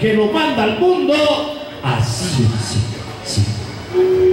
que lo manda al mundo así. Sí, sí.